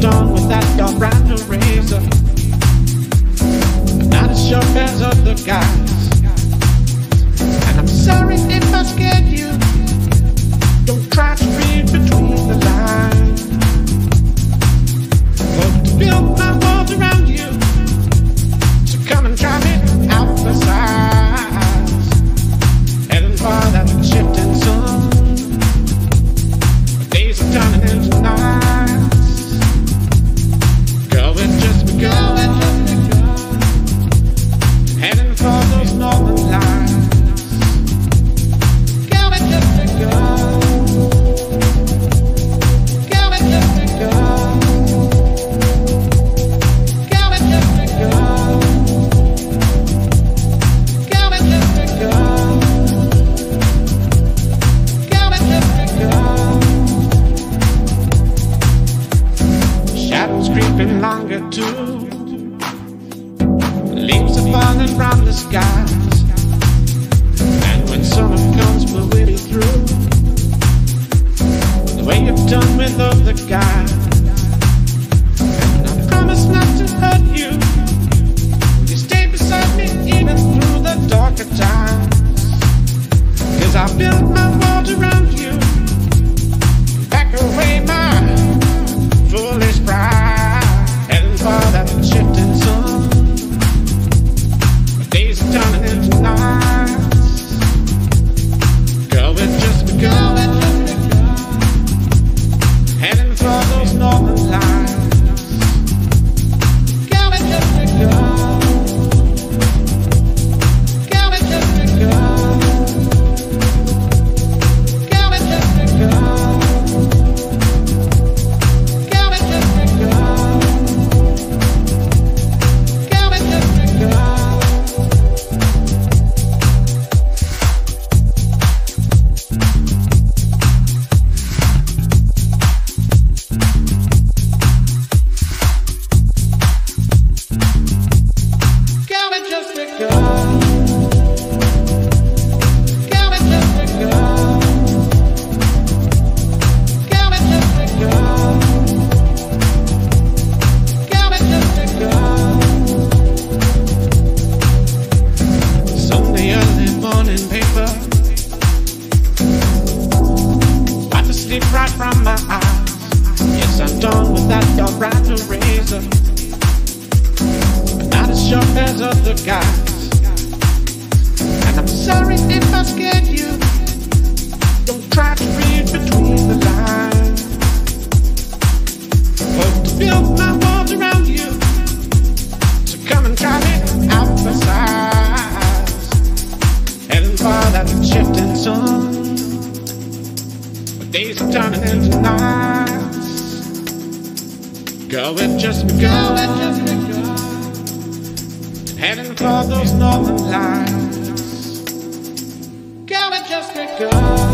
done without your brand new razor. Not as sharp as other guys. leaves are falling from the skies. And when summer comes, will we be through? The way you've done with other guys. me from my eyes. Yes, I'm done without your right to reason. I'm not as sharp as other guys. And I'm sorry if I scared you. Don't try to read between the lines. Hope to build my walls around you. So come and try me out the size. Heading for that shifting sun days are turning into nights. Girl, it just begun. Girl, it just begun. Heading for those northern lights. Girl, it just begun.